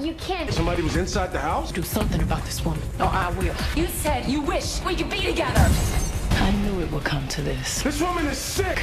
You can't. Somebody was inside the house? Do something about this woman, or I will. You said you wish we could be together. I knew it would come to this. This woman is sick!